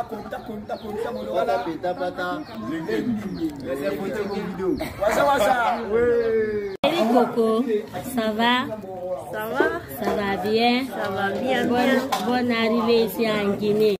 takum takum takum saboda wala peta pata wasa wasa Coco, ça va Ça va Ça va bien Ça va bien, bien. Bonne, bon arrivée ici en Guinée.